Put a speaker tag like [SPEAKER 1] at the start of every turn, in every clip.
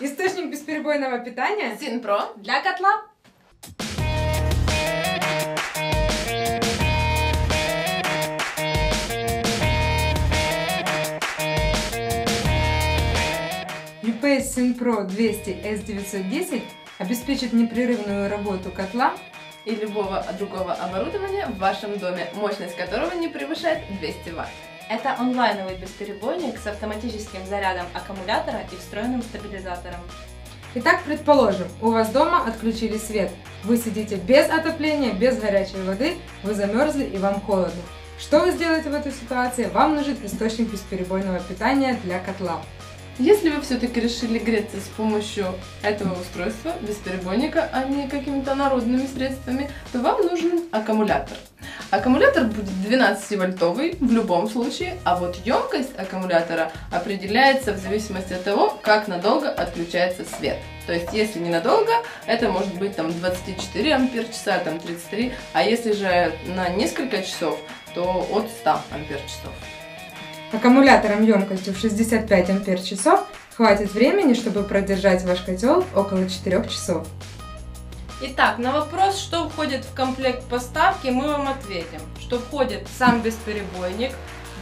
[SPEAKER 1] Источник бесперебойного питания
[SPEAKER 2] Синпро.
[SPEAKER 3] Для котла.
[SPEAKER 1] UPS SynPro 200 S910 обеспечит непрерывную работу котла
[SPEAKER 2] И любого другого оборудования в вашем доме, мощность которого не превышает 200 Вт.
[SPEAKER 3] Это онлайновый бесперебойник с автоматическим зарядом аккумулятора и встроенным стабилизатором.
[SPEAKER 1] Итак, предположим, у вас дома отключили свет. Вы сидите без отопления, без горячей воды, вы замерзли и вам холодно. Что вы сделаете в этой ситуации? Вам нужен источник бесперебойного питания для котла.
[SPEAKER 2] Если вы все-таки решили греться с помощью этого устройства, бесперебойника, а не какими-то народными средствами, то вам нужен аккумулятор. Аккумулятор будет 12-вольтовый в любом случае, а вот емкость аккумулятора определяется в зависимости от того, как надолго отключается свет. То есть, если ненадолго, это может быть там 24 ампер часа, там 33, а если же на несколько часов, то от 100 ампер часов.
[SPEAKER 1] Аккумулятором емкостью в 65 ампер часов хватит времени, чтобы продержать ваш котел около 4 часов.
[SPEAKER 3] Итак, на вопрос, что входит в комплект поставки, мы вам ответим, что входит сам бесперебойник,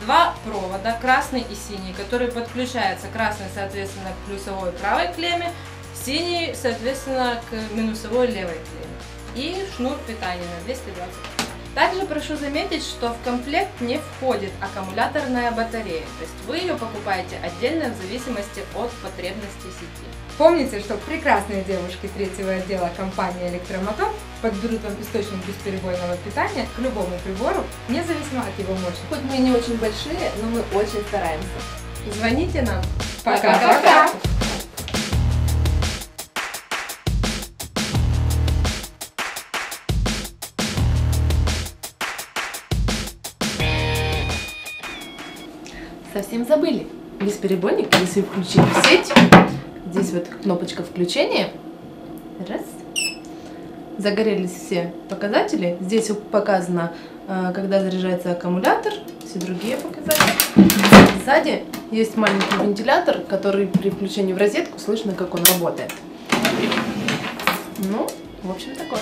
[SPEAKER 3] два провода, красный и синий, которые подключаются, красный, соответственно, к плюсовой правой клемме, синий, соответственно, к минусовой левой клемме. И шнур питания на 220 также прошу заметить, что в комплект не входит аккумуляторная батарея, то есть вы ее покупаете отдельно в зависимости от потребностей сети.
[SPEAKER 1] Помните, что прекрасные девушки третьего отдела компании «Электромотор» подберут вам источник бесперебойного питания к любому прибору, независимо от его мощности.
[SPEAKER 2] Хоть мы не очень большие, но мы очень стараемся. Звоните нам.
[SPEAKER 1] Пока-пока!
[SPEAKER 2] Совсем забыли. Бесперебойник, если включить в сеть, здесь вот кнопочка включения. Раз. Загорелись все показатели. Здесь показано, э, когда заряжается аккумулятор, все другие показатели. Сзади есть маленький вентилятор, который при включении в розетку слышно, как он работает. Ну, в общем, такое.